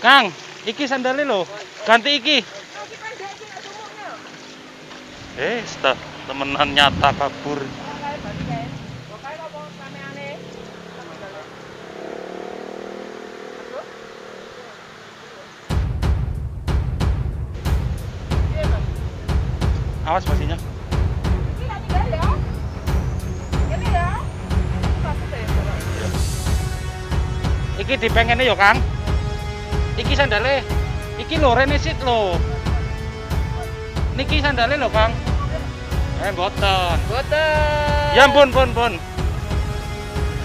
Kang, iki sandalnya lo. Ganti iki. Eh, sta temenan nyata kabur. Awas pastinya. Iki dipengene yo, Kang. Iki sandale. Iki lho renesit lho. Niki sandale lho, Kang. Eh, boten. Boten. Ya ampun, pun, pun.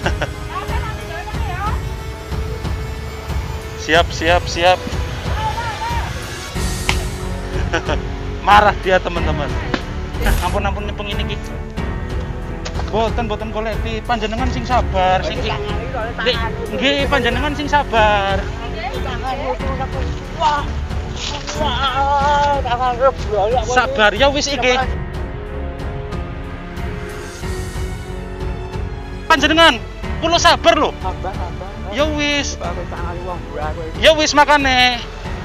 Siap, siap, siap. Marah dia teman-teman. Ampun, ampun nyepeng ini ki. Boten, boten kolektif. Panjenengan sing sabar, sing nggih panjenengan sing sabar. Sabar ya wis iki. Panjenengan, kula sabar lho. Ya wis. Ya wis makane.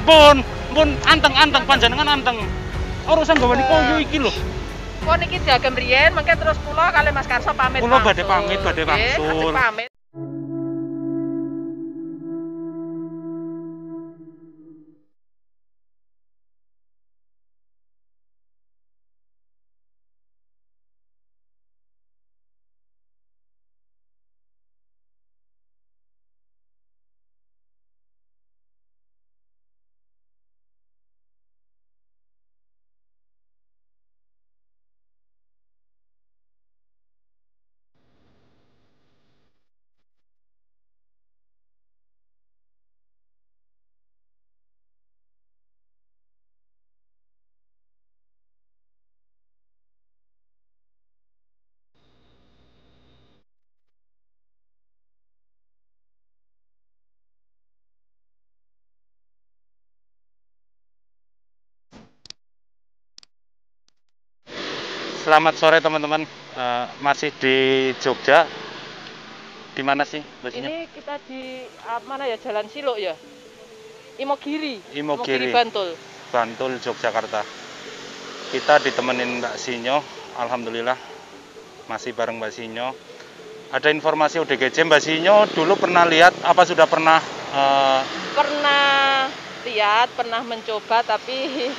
Pun, pun anteng-anteng panjenengan anteng. Urusan gawani koyo iki lho. Kok niki diagem riyen, mengke terus kula kali Mas Karso pamit. Kula badhe pamit, badhe wangsul. pamit. Selamat sore teman-teman. Eh, masih di Jogja. Di mana sih basinya? Ini kita di ah, mana ya Jalan Siluk ya? Imogiri. Imogiri. Bantul. Bantul, Yogyakarta. Kita ditemenin Mbak Sinyo, alhamdulillah masih bareng Mbak Sinyo. Ada informasi ODGJ Mbak Sinyo dulu pernah lihat apa sudah pernah eh, Pernah lihat, pernah mencoba tapi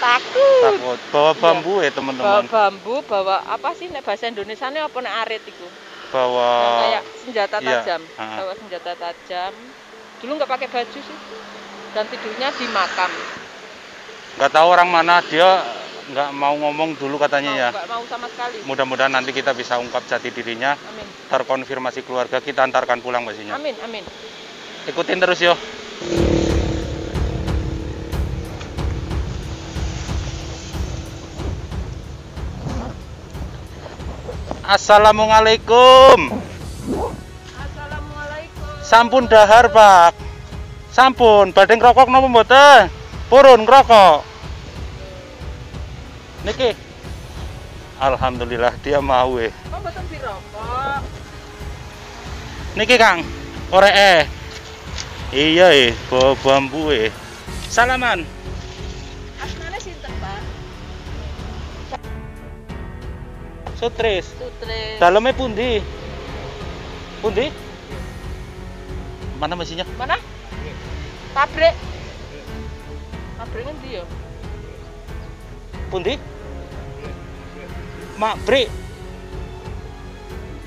takut. takut bawa Iya. bambu ya Bawa teman-teman, bambu, bawa apa sih nek bahasa Indonesia ini apa nek arit itu? bawa kayak senjata iya, tajam. ha. Bawa senjata tajam. Dulu nggak pakai baju sih. Dan tidurnya di makam. nggak tahu orang mana dia nggak mau ngomong dulu katanya Mau- ya. nggak mau sama sekali. Mudah-mudahan nanti kita bisa ungkap jati dirinya, Amin. terkonfirmasi keluarga kita antarkan pulang Sinyo. Amin, amin. Ikutin terus yo. Assalamualaikum. Assalamualaikum. Sampun dahar, Pak. Sampun, badhe ngrokok napa mboten? Purun ngrokok. Niki. Alhamdulillah dia mau eh. Kok mboten dirokok? Niki Kang, orek eh. Iya eh, bawa bambu eh. Salaman. Sutris. Sutre. Dalamnya pundi? Pundi? Mana mesinnya? Mana? Pabrik. Pabrik ngendi ya? Pundi? Mak Bri.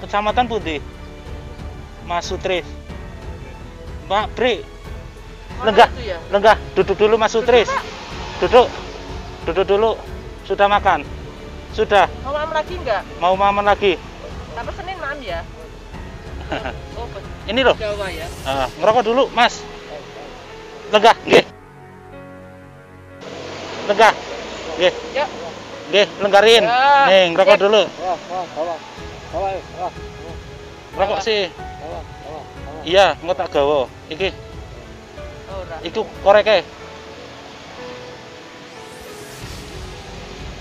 Kecamatan Pundi? Mas Sutris. Mak Bri. Mana Lenggah. ya? Lenggah, duduk dulu Mas Sutris. Duduk. Duduk dulu. Sudah makan? Sudah. Mau malam lagi enggak? Mau makan lagi? Apa Senin malam ya? Oh, oh Ini loh. Jawa ya. Ah, ngerokok dulu, Mas. Lenggah, nggih. Lenggah. Nggih. Yuk. Nggih, lenggarin. Ya. Nih, ngerokok Sip. dulu. Wah, wah, bawa. Bawa, eh, wah, Rokok sih. bawa, bawa, bawa. Iya, engko tak gawa. Iki, Ora. iku koreke.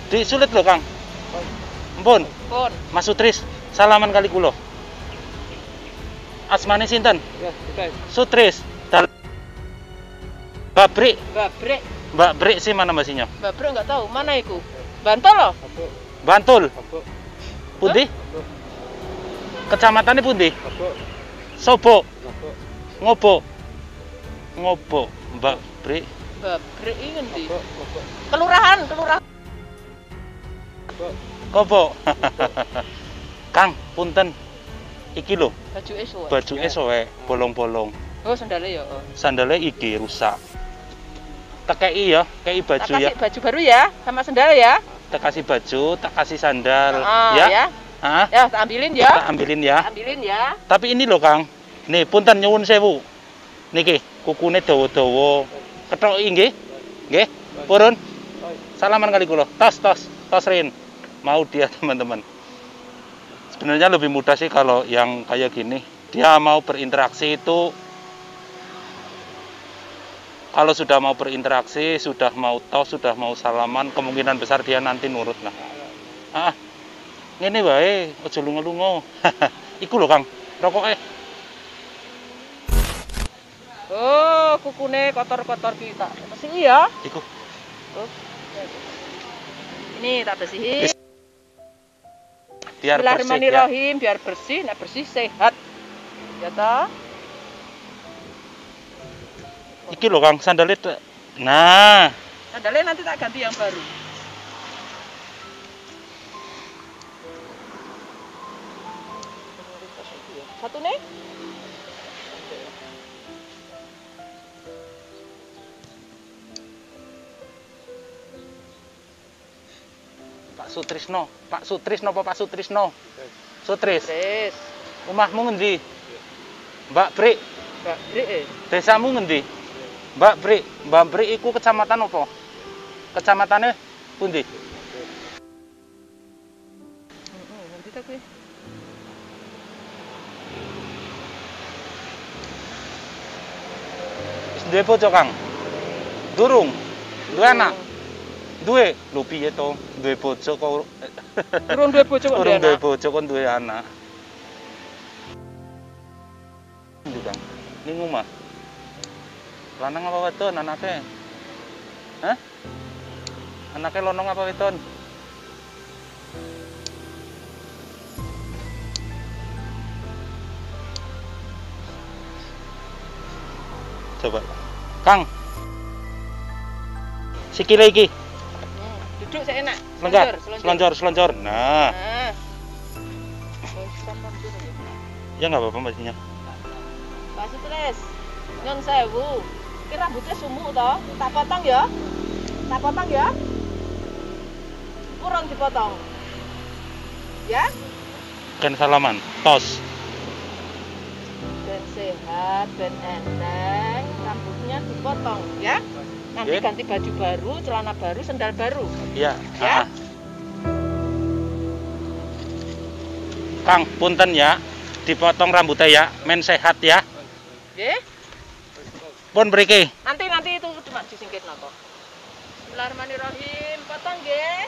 Disulit lho, Kang. Ampun, Pun. Mas Sutris, salaman kali kula. Asmane sinten? Ya. Sutris. Dal Mbak Brik, Babrek. Mbak Brik sih mana Mbak Sinyo? Babrek nggak tahu mana itu. Bantul loh. Bantul, babuk, pundi? Kecamatannya pundi? Sobo, ngopo, ngopo, Mbak Brik. Babrek ini ngendi? babuk, babuk, Kelurahan, kelurahan. Kopo. Kang, punten. Iki lho, Baju esok. baju esoe bolong-bolong. Oh sandalnya ya. Oh. Sandalnya iki rusak. Tekei ya, kei Tak baju ya. kasih baju baru ya, sama sandal ya. Tak kasih baju, tak kasih sandal. Ah, ya? ya. Hah? Ya, tak ambilin Tak ya. ambilin ya. Ambilin ya. Tapi ini loh Kang. Nih, punten nyuwun sewu. Niki, kukune dawa-dawa. Kethoki nggih? Nggih. Purun. Salaman kali kula. Tos, tos, tos Rin. Mau dia teman-teman. Sebenarnya lebih mudah sih kalau yang kayak gini. Dia mau berinteraksi itu kalau sudah mau berinteraksi, sudah mau tos, sudah mau salaman, kemungkinan besar dia nanti nurut lah. Ah, ngene wae, aja lunga-lunga. Iku lho Kang, rokoknya. Oh, kukune kotor-kotor kita. Bersih ya. Iku. Oh. Ini tak bersihin. Biar bersih ya. Bismillahirrahmanirrahim, biar bersih, nah bersih sehat. Ya toh? Iki lho Kang, sandalnya Nah, Sandalnya nanti tak ganti yang baru. Satu nih? Pak Sutrisno, Pak Sutrisno apa Pak Sutrisno? Sutris. Terus, Rumahmu ngendi? Mbak Brik, Mbak Bri eh. desamu ngendi? Mbak Brik, Mbak Brik iku kecamatan apa? Kecamatannya pundi? Heeh, nanti tak kuwi. Wis duwe bojo Kang? Durung. Duwe anak? Duwe. Lho piye to? Duwe bojo kok Urung duwe bojo kok Urung duwe bojo kok duwe anak. Ndi Kang? Ning omah. Lanang apa wedon anaknya? Hah? Anaknya lonong apa wedon? Coba. Kang. Sikile iki. Duduk saya enak. Selonjor, selonjor, selonjor. Nah, Nah. Ya. nggak apa-apa mbaknya. Pak Sutris, nyon sewu. Ki rambutnya sumuk toh, tak potong ya. Tak potong ya. Kurang dipotong. Ya, Kan salaman, tos. ben sehat, ben enteng, rambutnya dipotong ya. Nanti Oke. ganti baju baru, celana baru, sendal baru. Iya. Ya. ah. Kang, punten ya. Dipotong rambutnya ya, men sehat ya. Nggih. Pun beriki. Nanti nanti itu cuma disingkir nopo. Bismillahirrahmanirrahim. Potong nggih.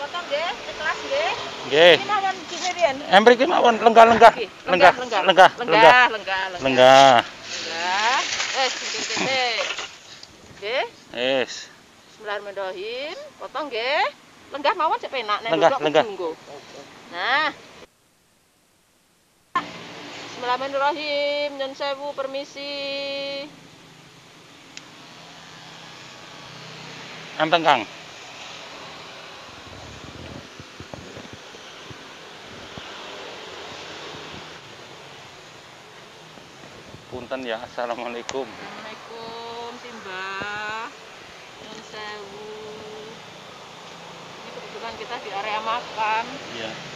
Potong nggih, ikhlas nggih. Nggih. Ini mawon gini Rian. Emriki mawon lenggah-lenggah. Lenggah, lenggah, lenggah, lenggah. lenggah, lenggah, lenggah. Eh, singkir kene. Nggih. Yes. Bismillahirrahmanirrahim. Potong nggih. Lenggah mawon cek penak nek Lenggah, lenggah. Nah. Bismillahirrahmanirrahim. Nyun sewu permisi. Anteng Kang. Punten ya. Assalamualaikum Simbah. Nyun sewu. Ini kebetulan kita di area makam. Iya.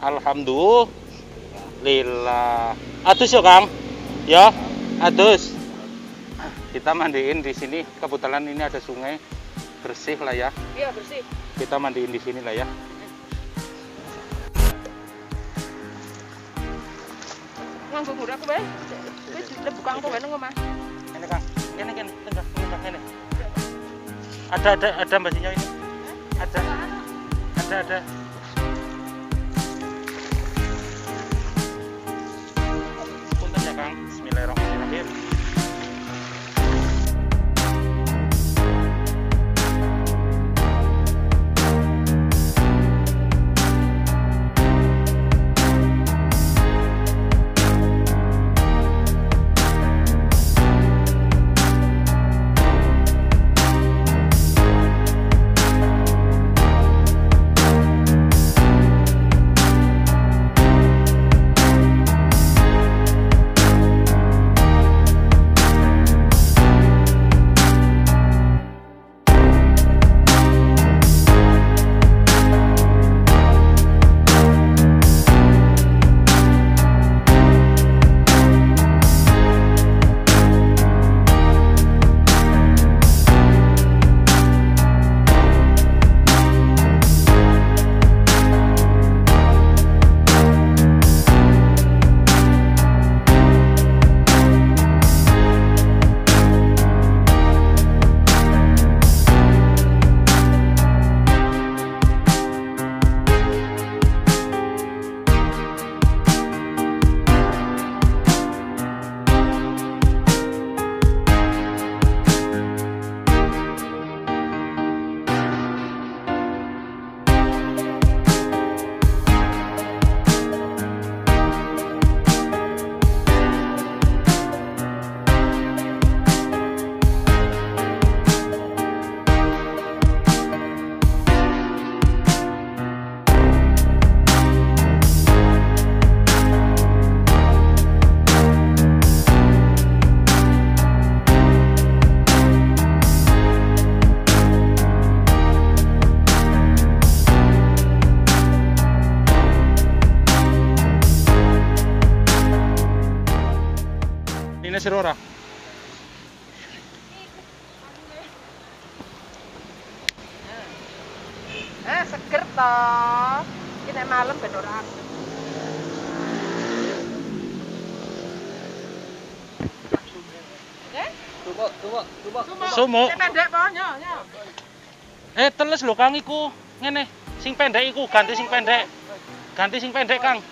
Alhamdulillah. Atus yo Kang. Ya, atus. Kita mandiin di sini. Kebetulan ini ada sungai bersih lah ya. Iya bersih. Kita mandiin di sini lah ya. Nganggo murah kowe. Wis buka engko wae nang omah. Ini Kang. Ini ini tengah tengah ini. Ada ada ada Mbak Sinyo ini. Ada. Ada ada. Malam ben. Eh? Coba. Sumo. Sing pendek po, nyo, nyo. Eh teles lho Kang iku. Ngene. Sing pendek iku ganti sing pendek. Ganti sing pendek Kang.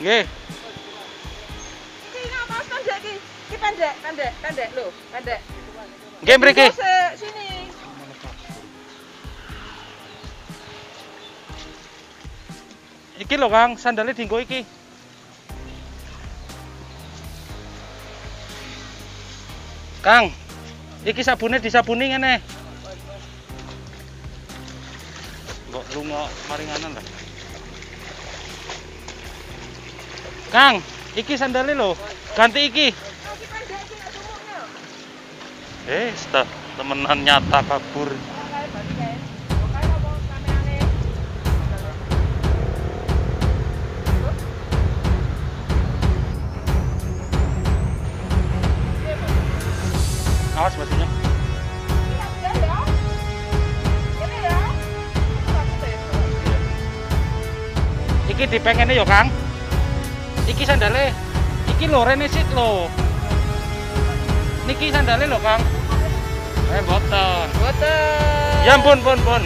Nggih. Iki ngapa pendek iki? Iki pendek, pendek, pendek lho, pendek. Nggih mriki. Sini. Iki lho Kang, sandalnya dinggo iki. Kang, iki sabune disabuni ngene. Mbok lunga maringanan lah. Kang, iki sandalnya lho, ganti iki. Eh, temenan nyata kabur. Dipengene yo, Kang. Iki sandale. Iki lho rene sik lho. Niki sandale lho, Kang. Eh, boten. Boten. Ya ampun, pun, pun.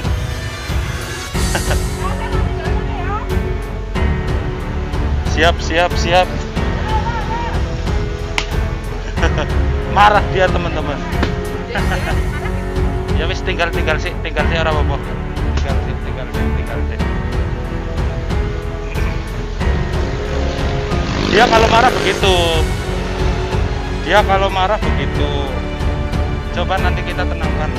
Siap, siap, siap. Marah dia, teman-teman. Ya wis tinggal tinggal sih, tinggal sih ora apa-apa. Tinggal sih, tinggal sih, tinggal sih. Dia kalau marah begitu. Dia kalau marah begitu. Coba nanti kita tenangkan.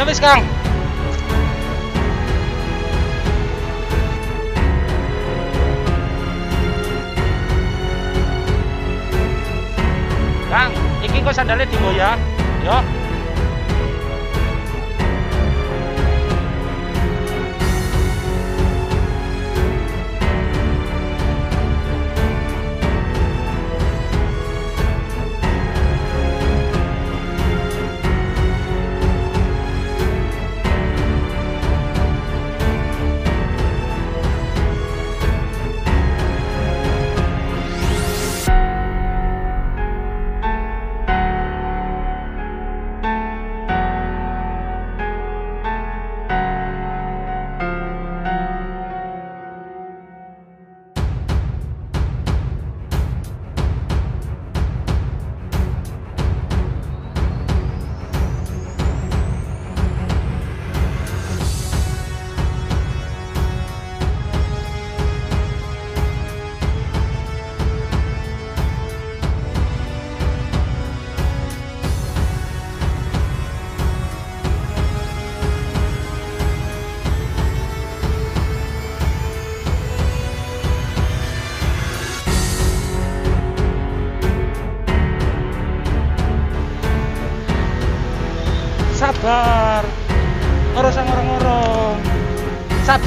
Ya wis Kang iki kok sandalnya digoyang? Yo.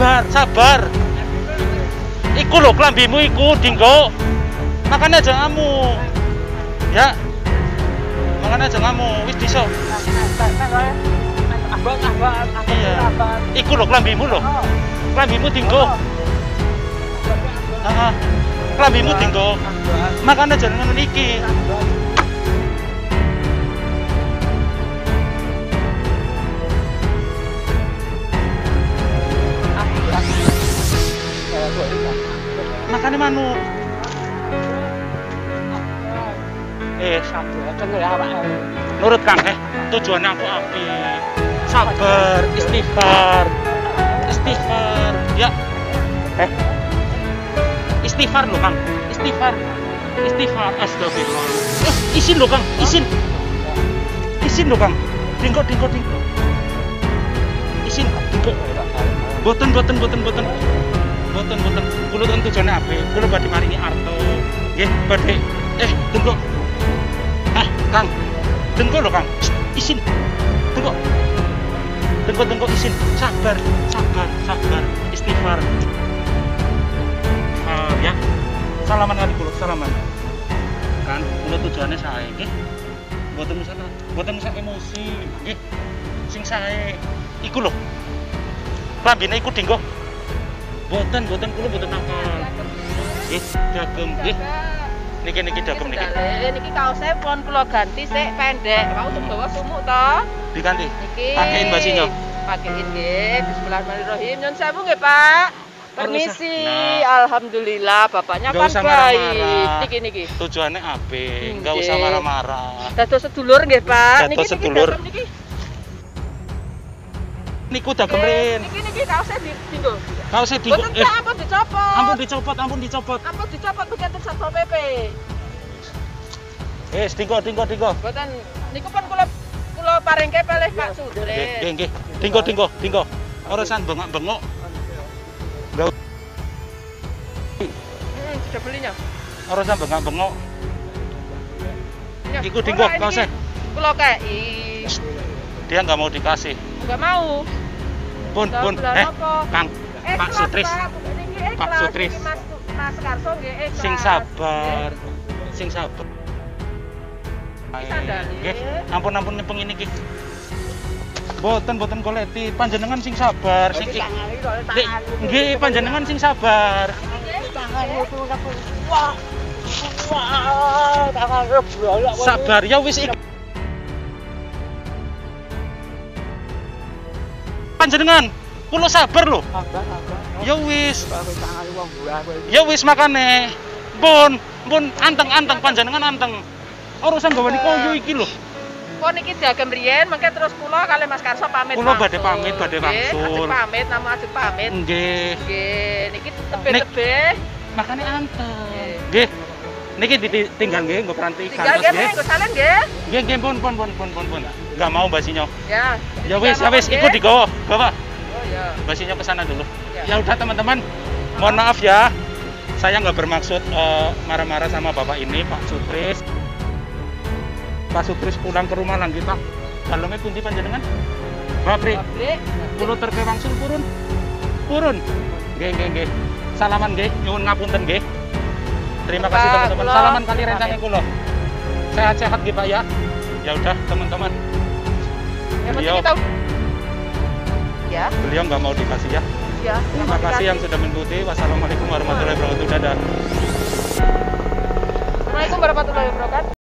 Sabar, sabar. Iku lho klambimu iku dinggo. Makanya aja ngamu. Ya. Makanya aja ngamu. Wis bisa. Iya. Iku lho klambimu lho. Klambimu dinggo. Klambimu dinggo. Makanya jangan ngono iki. Makanya manuk. Eh, nurut Kang eh. Tujuan aku api sabar istighfar. Istighfar ya. Eh. Istighfar lo Kang. Istighfar. Istighfar astagfirullah. Eh izin lo Kang izin izin lo Kang. Dingko dingko dingko izin dingko boten boten boten boten boten boten kulo kan tujuannya apa kulo badhe maringi arto. Nggih badhe. Eh tunggu. Eh Kang. Tunggu lho Kang. Izin tunggu. Tunggu tunggu izin sabar sabar sabar. Istighfar. Ah, ya. Salaman kali kulo salaman. Kan kulo tujuannya saya nggih. Boten usah boten usah emosi nggih. Sing sae iku lho. Klambine iku dinggo boten boten kulo boten nakal nggih dagem nggih niki niki dagem niki Dale, niki kaosnya pun kula ganti sik pendek. Mau untuk bawa sumuk toh. diganti Niki. pakein basinya Pakein nggih. Bismillahirrahmanirrahim. Nyun sewu nggih, Pak. Permisi. Nah. Alhamdulillah bapaknya kan usah baik. Niki niki. tujuannya apa nggak Nggih. usah marah-marah Dados sedulur nggih, Pak. Dados sedulur. niki. niku dagem rin Niki niki kaosnya dinggo. Kau saya Boten eh tak ampun dicopot. ampun dicopot ampun dicopot Ampun dicopot bukan Satpol PP. eh dinggo dinggo dinggo Boten niku pun kula kula paringke pilih Pak nggih Sudris. nggih nggih dinggo dinggo dinggo urusan bengok-bengok nggak Hmm, sudah belinya. urusan bengok-bengok Ya, Iku ora, ini kaosnya. Kula kei. dia nggak mau dikasih Enggak mau. pun pun eh kang Eh, Pak Sutris. Pak. Sutris. Mas Mas Karso nggih sing sabar. Sing sabar. Nggih. nggih. ampun ampun nyepeng ini ki. Boten boten koleti panjenengan sing sabar sing nggih panjenengan sing sabar. Sabar ya wis ik- panjenengan kulo sabar lho ya wis ya wis makane pun pun anteng-anteng panjenengan anteng urusan gawe koyo iki lho Kok niki diagem riyen, mengke terus kula kali Mas Karso pamit. Kula badhe pamit, badhe wangsul. pamit, namu ajeng pamit. nggih Nggih, niki tebe-tebe. makane anteng Nggih. Niki ditinggal nggih nggo peranti Tinggal nggih, nggo salen nggih. Nggih nggih pun pun pun pun pun pun. Enggak mau Mbak Sinyo. Ya. Ya wis, ya wis ikut digowo. Bapak, Oh ya. Mbak Sinyo ke sana dulu. Ya. Ya udah teman-teman. Mohon maaf ya. Saya nggak bermaksud eh, marah-marah sama Bapak ini, Pak Sutris. Pak Sutris pulang ke rumah lagi, Pak. Dalamnya pundi panjenengan? Babri, kulo terke wangsul purun. Purun. Nggih, nggih, nggih. Salaman nggih, nyuwun ngapunten nggih. Terima kasih teman-teman. Salaman kali rencana kulo. Sehat-sehat nggih, Pak ya. Ya udah, teman-teman. Beliau. kita Ya, Beliau nggak mau dikasih ya. ya. Terima kasih yang sudah mengikuti. Wassalamualaikum warahmatullahi wabarakatuh. Dadah. Assalamualaikum warahmatullahi wabarakatuh.